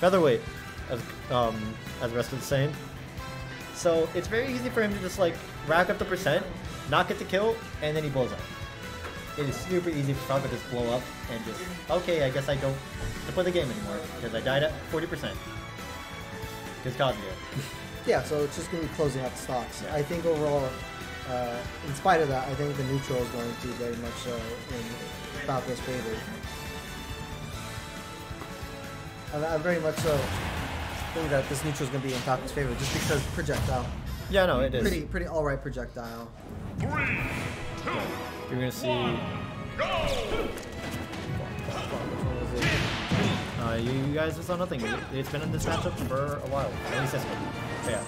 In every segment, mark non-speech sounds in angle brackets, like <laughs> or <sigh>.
featherweight, as um as the rest of the saying. So it's very easy for him to just like rack up the percent, not get the kill, and then he blows up. It is super easy for Falco to just blow up and just okay, I guess I don't to play the game anymore because I died at forty percent. Because Kazuya. <laughs> Yeah, so it's just going to be closing out the stocks. Yeah. I think overall, uh, in spite of that, I think the neutral is going to be very much so in Falco's favor. I, I very much so think that this neutral is going to be in Falco's favor just because projectile. Yeah, no, it is. Pretty, pretty all right projectile. Three, two, You're gonna see. What was it? Uh, you, you guys just saw nothing. It, it's been in this matchup for a while. At least this one. So, yeah.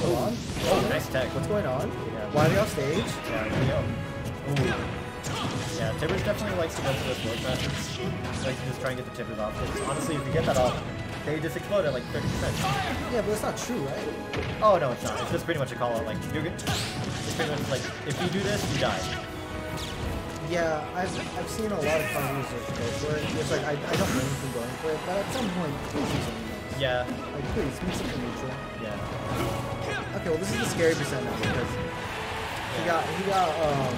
Hold on. Oh, nice tech. What's going on? Yeah. Why are they off stage? Yeah, there we go. Ooh. Yeah, TiBRs definitely likes to go for those forward smashes. Like just try and get the Tibbers off. Because honestly, if you get that off, they just explode at like 30%. Yeah, but that's not true, right? Oh no, it's not. It's just pretty much a call out. Like you're good. It's pretty much like if you do this, you die. Yeah, I've, I've seen a lot of companies that go for it. It's like, I, I don't them for going for it, but at some point, please do something else. Yeah, Like, please, make something neutral. yeah. Okay, well, this is the scary percent now because he got, he got, um,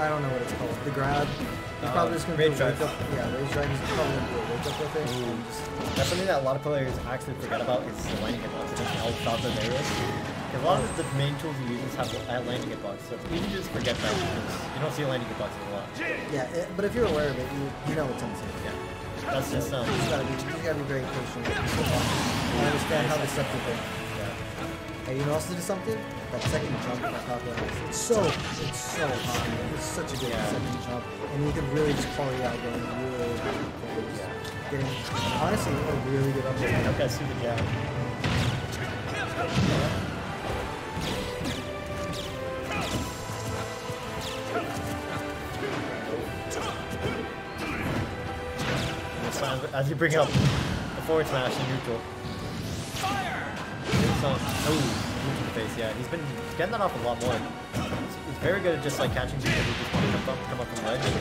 I don't know what it's called, the grab. He's Uh, probably just going to Rage Drive. up. Yeah, Rage Drive. He's probably going to do a wake up with it. Just, That's something that a lot of players actually forget about is the landing hitbox. Help stop those areas. Because a lot of the main tools you use have a landing hitbox, so easy to just forget that because you don't see landing hitboxes a lot. yeah, it, but if you're aware of it, you, you know it's unsafe. Yeah. That's just um You just gotta be, you gotta be very patient. I understand how deceptive they are. Yeah. Hey, you know also do something? That second jump that Falco has. It's so, it's so hot. It's such a good Yeah. second jump. And you can really just call it out going really, really. Yeah. Getting, honestly, a really good update. Okay, super jab. And so As you bring up the forward smash in neutral. So, oh, boot to the face, yeah. He's been getting that off a lot more. He's, very good at just like catching people who just want to come up, come up from the ledge.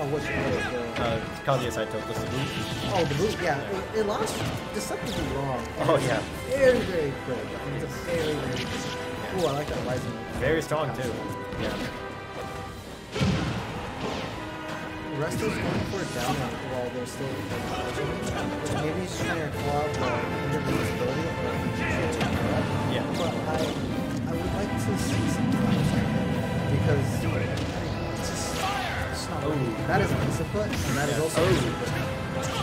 Oh, what's your the, Uh, Kazuya side tilt, just the boot. Oh, the boot, yeah. It, it lasts deceptively long. Oh, yeah. Very, very quick. It's a very, very Ooh, I like that rising. Very strong too. Yeah. Wrestlers going for it down while they're still like, Maybe he's trying to out the invincibility or Yeah. But I, I would like to see something else like that because it's just, it's not Ooh. That is an instant put, and that is Yeah. also Oh. an instant put.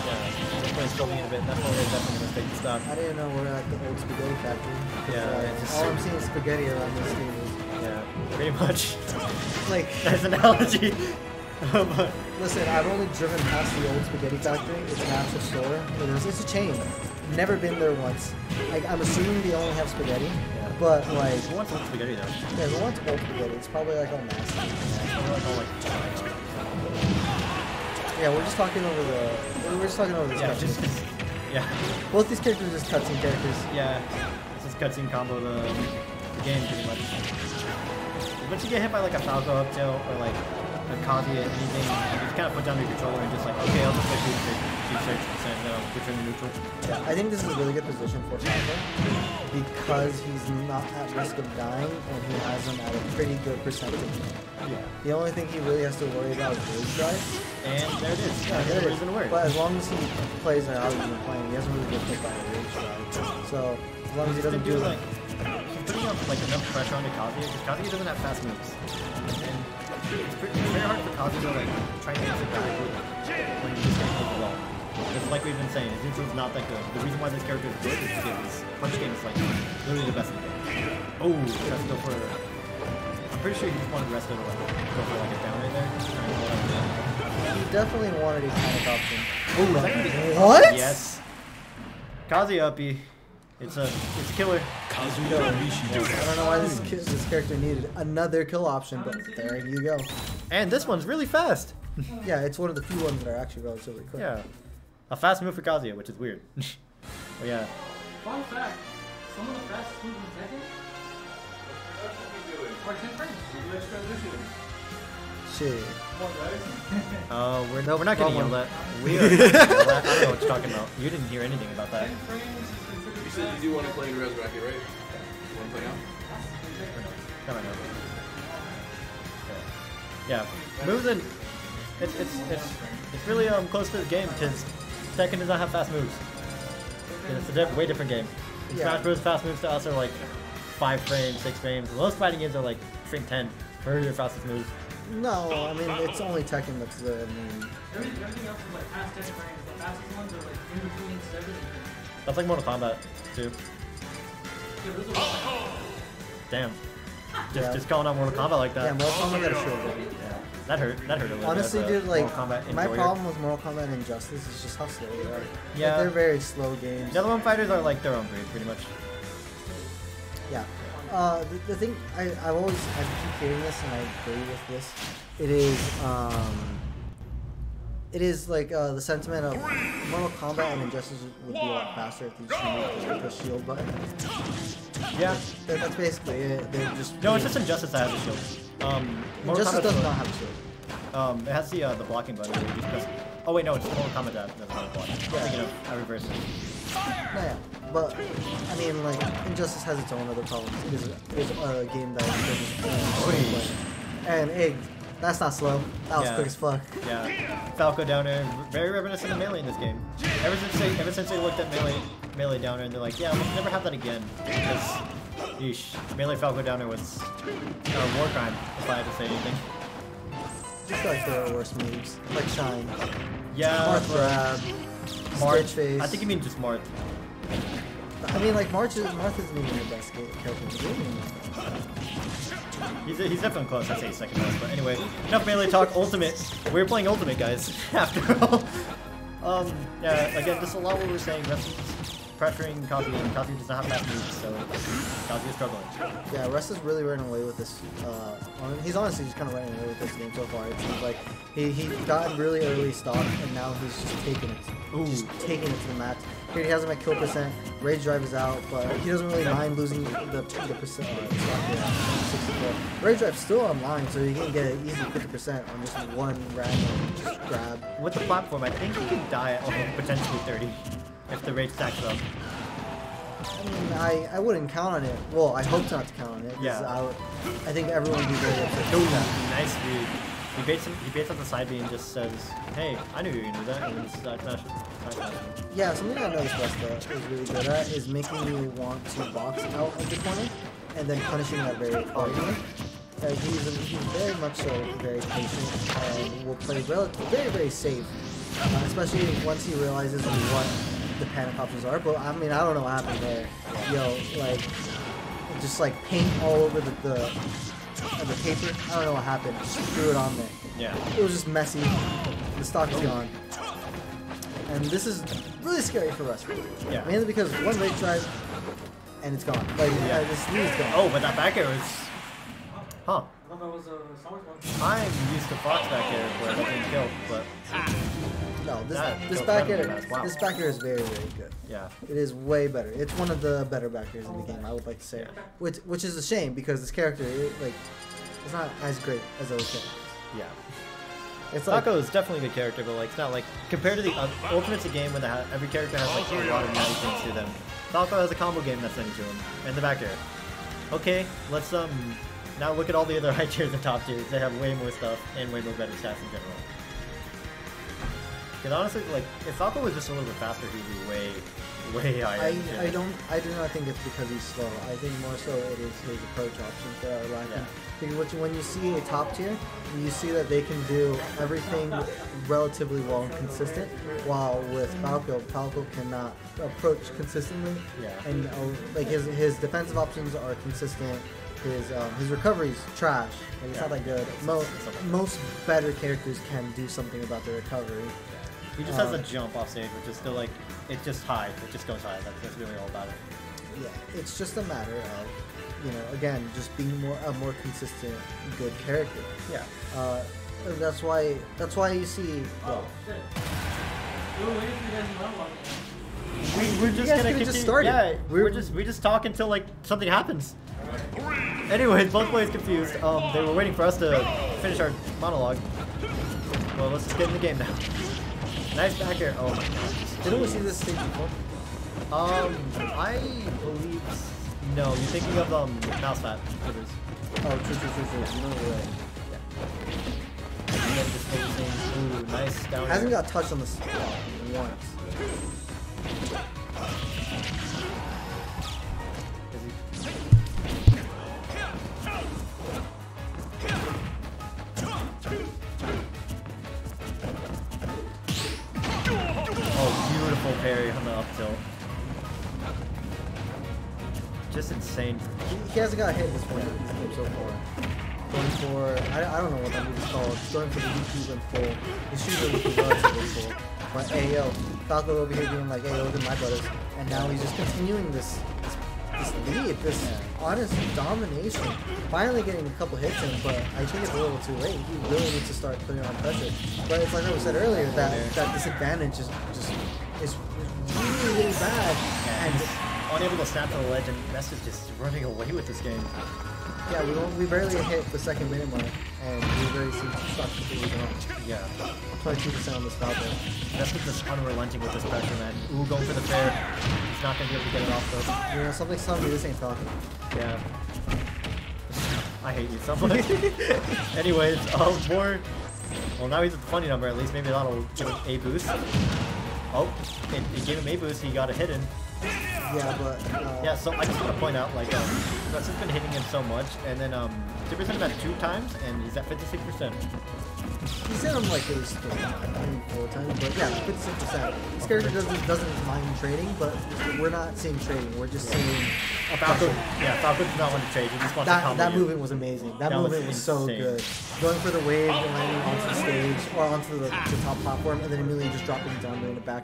Yeah, this play's struggling a bit. Is definitely a stop. I didn't know we're at the old spaghetti factory. Yeah, uh, all I'm seeing is spaghetti around this table. Yeah, pretty much. Like, That's an analogy. <laughs> but listen, I've only driven past the old spaghetti factory. It's an actual store. It is, it's a chain. Never been there once. Like, I'm assuming they only have spaghetti. Yeah. But, like, who wants some spaghetti though? yeah, the one's old spaghetti. It's probably like all nasty. Yeah, like all like Yeah, we're just talking over the. We're just talking over this. yeah, cutscene. just <laughs> yeah, Both these characters are just cutscene characters. yeah. This is cutscene combo the, the game pretty much. Once you get hit by like a Falco up tilt or like a Kazuya anything, you just kind of put down your controller and just like, okay, I'll just like do search, search percent, no, return to neutral. Yeah, I think this is a really good position for Falco because he's not at risk of dying and he has them at a pretty good percentage. Yeah. The only thing he really has to worry about is rage drive. And there it is. Yeah, there it is in a word. But as long as he plays how he's been playing, he doesn't really get hit by a rage drive. So as long as he doesn't do like putting up like enough pressure onto Kazuya because Kazuya doesn't have fast moves, and it's, pretty, it's very hard for Kazuya to like try and answer back when you just can't move well. Because like we've been saying, his neutral is not that good. The reason why this character is good is because his punch game is like literally the best in the game. Oh, that's go for. I'm pretty sure he just wanted Resta to like go for like a down right there. Try and hold up the- he definitely wanted a panic option. Oh, that gonna be What? Yes. Kazuya uppy. It's a it's a killer. I don't know why this this character needed another kill option, but there you go. And this one's really fast. <laughs> Yeah, it's one of the few ones that are actually relatively quick. Yeah. A fast move for Kazuya, which is weird. <laughs> but yeah. Fun fact, some of the fastest moves in Tekken are 10 frames. Next transition. Shit. Uh, <laughs> we're no, we're not getting Wrong yelled one. at. We are. getting yelled at. I don't know what you're talking about. You didn't hear anything about that. You said you do want to play in Res Bracket, right? You want to play now? Come on, over. Yeah, moves and it's it's it's it's really um close to the game because Tekken does not have fast moves. And it's a diff- way different game. In Yeah. Smash Bros. fast moves to us are like five frames, six frames. Most fighting games are like frame ten for your fastest moves. No, I mean it's only Tekken that's the. I mean, Everything, everything else is like past 10 frames. The fastest ones are like in between 7 and That's like Mortal Kombat too. Yeah, like, Damn. Just Yeah. just calling out Mortal Kombat like yeah, that. Mortal Kombat shield. Yeah, that hurt. That hurt a little. Honestly, bit dude, like my problem with Mortal Kombat and Injustice is just how slow they are. Like, Yeah. they're very slow games. The other one fighters are like their own breed, pretty much. Yeah. Uh, the, the thing I I've always I keep hearing this and I agree with this. It is um. It is like uh, the sentiment of Mortal Kombat and Injustice would be a lot faster if you just removed the shield button. Yeah. That, that's basically it. They're just No, it's just Injustice that has a shield. Um, Mortal Injustice Kombat does doesn't- have a shield. Um, it has the uh, the blocking button. Where you just press. Oh wait, no, it's Mortal Kombat that doesn't have a block. Yeah. thinking of I reverse it. Yeah, but I mean, like Injustice has its own other problems. It is, it is a game that is Wait. and hey, that's not slow. That was Yeah. quick as fuck. Yeah, Falco down air, very reminiscent of Melee in this game. Ever since they, ever since they looked at Melee, Melee down air, and they're like, yeah, we'll never have that again. Because, yeesh, Melee Falco down air was a war crime, if I had to say anything. Just like the worst moves, like Shine, Yeah, Marth grab, Marth. Face. I think you mean just Marth. I mean, like Marth is Marth isn't even the best character in the game. He's, he's definitely close. I'd say second best. But anyway, enough melee talk. Ultimate. We're playing Ultimate, guys. <laughs> After all. Um, yeah. Again, just a lot what we were saying. Wrestling's pressuring Kazuya, and Kazuya does not have that move, so Kazuya's struggling. Yeah, Russ is really running away with this. Uh, he's honestly just kind of running away with this game so far. It seems like he he got really early stock, and now he's just taking it. Ooh. Just taking it to the max. He has him at kill percent. Rage drive is out, but he doesn't really mind losing the the percent. Stock here 64. Rage drive's still online, so you can get an easy 50% on just one random just grab. With the platform, I think he can die at almost potentially 30 if the rage stacks up. I mean, I, I wouldn't count on it. Well, I hope not to count on it. Yeah. I, would, I think everyone would be very upset. Nice read. He baits him. He baits on the side B and just says, "Hey, I knew you were gonna do that." And side side. Yeah, something I noticed Resta is really good at is making you want to box out of the corner and then punishing that very accordingly. Uh, he's, he's very much so very patient and will play very very safe, uh, especially once he realizes what the panic options are. But I mean, I don't know what happened there. Yo, like just like paint all over the the, uh, the paper. I don't know what happened. Just threw it on there. Yeah. It was just messy. The stock is gone. And this is really scary for us. Yeah. Mainly because one rate drive and it's gone. Like, Yeah. this is gone. Oh, but that back air is. Huh. I thought that was a Star Wars one. I'm used to Fox back air where that didn't kill, but No, this, that this goes back air. Wow. this back air is very, very good. yeah. It is way better. It's one of the better back airs in the game, I would like to say. Yeah. Which, which is a shame because this character, it, like, it's not as great as other characters. Yeah. It's like, Falco is definitely a good character, but like it's not like compared to the uh, Ultimate's a game where they ha- every character has like a lot of nutty things to them. Falco has a combo game that's nutty to him, and the back air. Okay, let's um now look at all the other <laughs> high tiers and top tiers. They have way more stuff and way more better stats in general. Because honestly, like if Falco was just a little bit faster, he'd be way, way higher. I, I don't I do not think it's because he's slow. I think more so it is his approach options that are lacking. Yeah. Because when you see a top tier, you see that they can do everything relatively well and consistent. While with Falco, Falco cannot approach consistently. Yeah. And uh, like his his defensive options are consistent. His um, his recovery's trash. Like, it's not that good. It's- Mo- it's most better characters can do something about their recovery. He just has um, a jump off stage, which is still like it just high. It just goes high. That's, that's really all about it. Yeah, it's just a matter of, you know, again, just being more a more consistent, good character. Yeah. Uh, that's why that's why you see. Well, Shit. We were waiting for you guys to level up. We, we're just gonna continue. just started. Yeah, we're, We're- just we just talk until like something happens. Anyways, both players confused. Um, they were waiting for us to finish our monologue. Well, let's just get in the game now. Nice back air. Oh my god. Didn't we see this stage before? Um, I believe. No, you're thinking of um mouse fat hitters. Oh, true, true, true, true. The way. And then just focusing. Ooh, nice down. Hasn't got touched on the spot once. Oh, beautiful parry on the up tilt. Just insane. He, hasn't got hit this point in this game so far. Going for, I, I don't know what that move is called. Going for the YouTube and full. His shoes are looking relatively full. But yo, Falco over here being like, hey look at my brothers. And now he's just continuing this this, this lead, this honest domination. Finally getting a couple hits in, but I think it's a little too late. He really needs to start putting on pressure. But it's like I was said earlier, that, that disadvantage is just is, really, really bad. And unable to snap to the ledge, and Mess is just running away with this game. Yeah, we we barely hit the second minute mark, and we barely seem to stop completely gone. Yeah. 22% on this Falco. Mess is just unrelenting with this pressure, man. Ooh, going for the fair. He's not gonna be able to get it off though. You know, something's telling me this ain't Falcon. Yeah. I hate you so much. <laughs> Anyways, um, more. Well, now he's at the funny number. At least maybe that'll give him a boost. Oh, it, it gave him a boost. He got a hidden. Yeah, but uh, Yeah. So I just want to point out, like, um, has been hitting him so much, and then um, Super hit him at two times, and he's at 56 percent. he's hit him like at least three, four times, but yeah, 56%. This character doesn't doesn't mind trading, but we're not seeing trading. We're just seeing a Falco, pressure. yeah, Falco does not want to trade. He just wants to That, combo that you. movement was amazing. That, That movement was, so good. Going for the wave and landing onto the stage or onto the, the top platform, and then immediately just dropping down there in the back